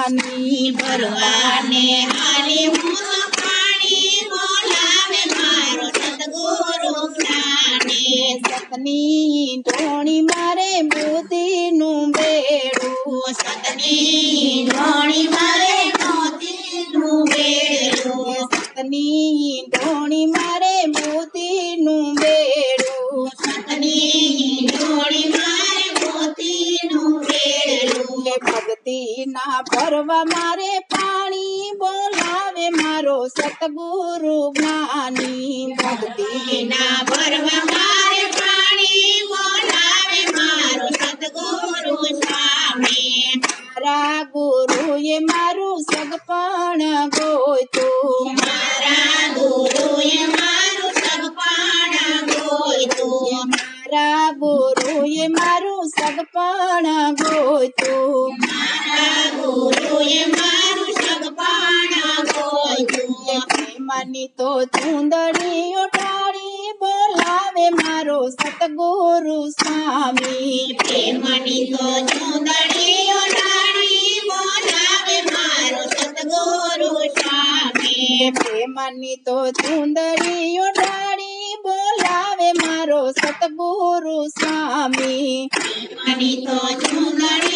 ભરવાની ભરવાને હારે મોરો પાણી બોલાવે મારો સદગુરુ પ્રાણે. સતની ટોણી મારે મોતીનું બેડું સતની ભક્તિના ભરવા મારે પાણી બોલાવે મારો સતગુરુ જ્ઞાની ભક્તિ ના ભરવા મારે પાણી બોલાવે મારો સદગુરુ સ્વામી મારા ગુરુએ મારું સગપણ ગોતું મારા ગુરુએ મારું સગપાણ ગોઈતું મારા ગુરુએ મારું સગપણ ગોતું મારા મની તો ચુંદડીઓ ટાળી બોલાવે મારો સતગુરુ સ્વામી પ્રેમની તો ચુંદડીઓ ડાળી બોલાવે મારો સદગુરુ સ્વામી પ્રેમની તો ચુંદડીઓ ટાળી બોલાવે મારો સતગુરુ સ્વામી મની તો ચુંદડીઓ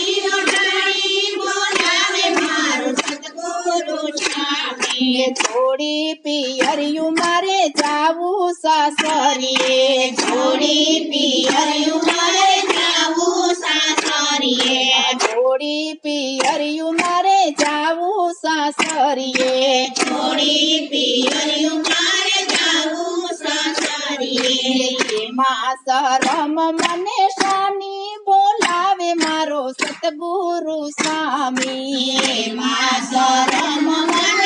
સ્વામી એ થોડી પિયરિયું મારે જાવું સાસરીએ. જોડી પિયરિયું મારે જાવું સાસરીએ. થોડી પિયરિયું મારે જાવું સાસરીએ. જોડી પિયરિયું મારે જાવું સાસરીએ. માં શરમ મને શાની બોલાવે મારો સતગુરુ સ્વામી. એમાં શરમ મને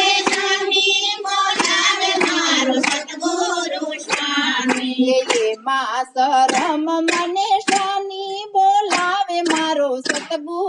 એમાં શરમ મને શાની બોલાવે મારો સતગુરુ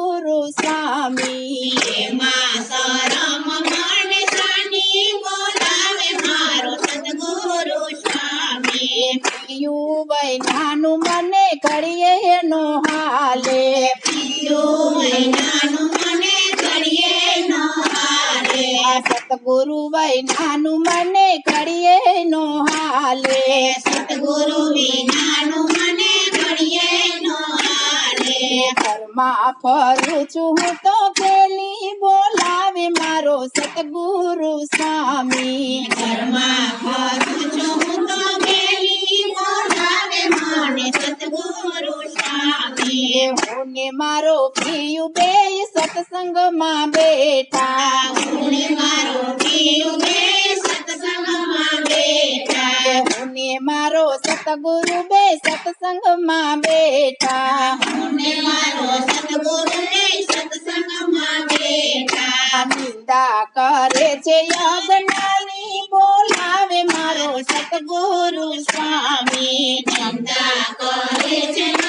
સતગુરુ વૈનાનું મને ઘડીએ નો હાલે સતગુરુ વિનાનું મને ઘડીએ ન હારે ઘરમાં ફરું છું હું તો કેલી બોલાવે મારો સતગુરુ સ્વામી ઘરમાં ફરું છું હું તો ગેલી બોલાવે મને સતગુરુ સ્વામી હું ને મારો પ્રિયું બે સત્સંગમાં બેઠા ઉને મારો પ્રિય બે સત્સંગમાં બેઠા હું ને મારો સતગુરુ બે સત્સંગમાં બેઠા ઉને મારો સતગુરુ ને સત્સંગમાં બેઠા નિંદા કરે છે યજ્ઞાની બોલાવે મારો સતગુરુ સ્વામી નિંદા કરે છે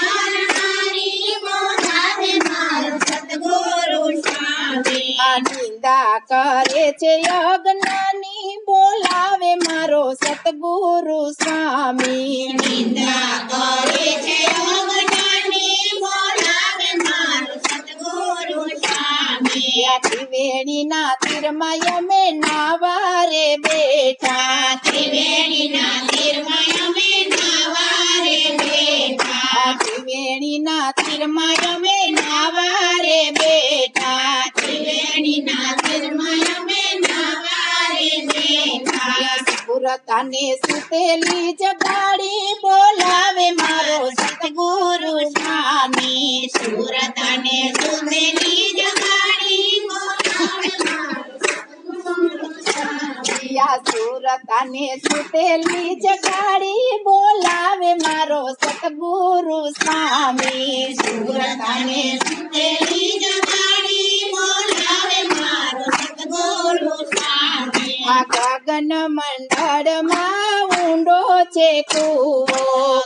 સ્વામી આ નિંદા કરે છે યજ્ઞાની બોલાવે મારો સતગુરુ સ્વામી નિંદા કરે છે અજ્ઞાની બોલાવે મારો સતગુરુ સ્વામી ત્રિવેણીના તીરમાં અમે નાવારે બેઠા ત્રિવેણીના તીરમાં અમે નાવારે બેઠા ત્રિવેણીના તીરમાં સુરત અને સુતેલી જગાડી બોલાવે મારો સતગુરુ સ્વામી સુરત અને સુંદરી જગાડી બોલાવે મારો સતગુરુ સ્વામી. યા સુરત અને સુતેલી જગાડી બોલાવે મારો સતગુરુ સ્વામી સુરત અને સુંદરી જગાડી ગગન મંડળમાં ઊંડો છે કૂવો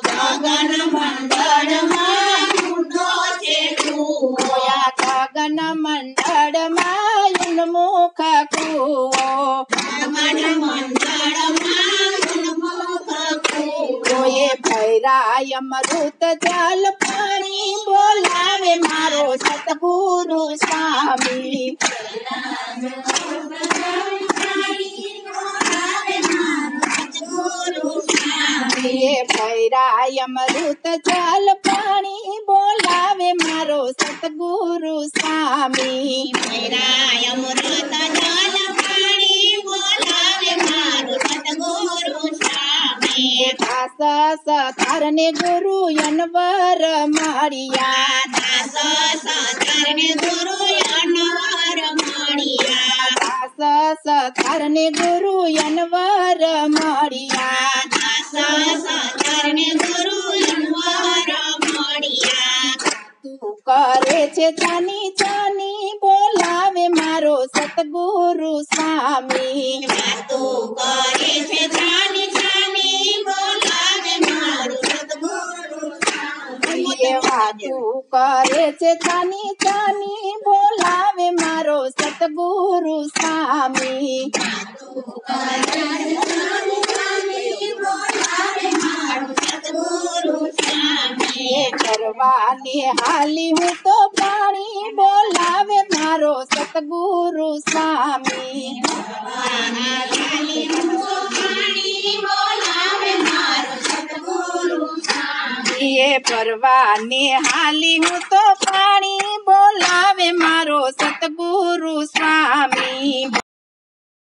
ગગન મંડળમાં ઊંડો છે કૂવો. આ ગગન મંડળમાં ઉન્મુખ કૂવો ગગન મંડળમાં ઉન્મુખ કૂવો. કોએ ભૈર ભૈરાય અમૃત જલ પાણી બોલાવે મારો સતગુરુ સ્વામી એ ભૈરાય અમૃત જલ પાણી બોલાવે મારો સતગુરુ સ્વામી મેરાય અમૃત જલ પાણી બોલાવે મારું સતગુરુ સ્વામી દાસ સતારને ગુરુ અનવર મળ્યા દાસ સતરને ગુરુ અનવર મળ્યા દાસ સતારને ગુરુ અનવર મળ્યા દાસ સતરને ગુરુ અનવર મળ્યા તું કરે છે ચાની ચાની બોલાવે મારો સતગુરુ સ્વામી વાતો કરે છે જાની જાની બોલાવે મારું સતગુરુ એ વાતું કરે છે ચાની ચાની બોલાવે મારો સતગુરુ સ્વામી સતગુરુ સ્વામી એ કરવાની હાલી હું તો પાણી બોલાવે મારો સતગુરુ સ્વામી એ પરવાની હાલી હું તો પાણી બોલાવે મારો સતગુરુ સ્વામી